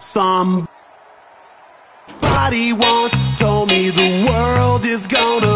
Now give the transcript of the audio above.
Somebody once told me the world is gonna